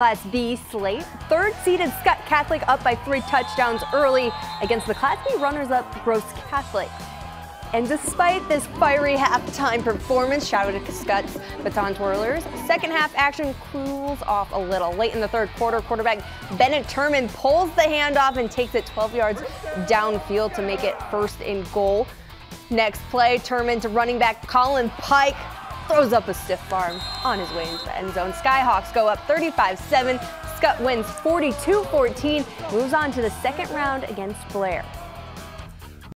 Class B slate, third seeded Skutt Catholic up by three touchdowns early against the Class B runners-up Gross Catholic. And despite this fiery halftime performance, shout out to Skutt's baton twirlers, second half action cools off a little. Late in the third quarter, quarterback Bennett Turman pulls the handoff and takes it 12 yards downfield to make it first in goal. Next play, Turman to running back Colin Pike throws up a stiff arm on his way into the end zone. Skyhawks go up 35-7. Skutt wins 42-14, moves on to the second round against Blair.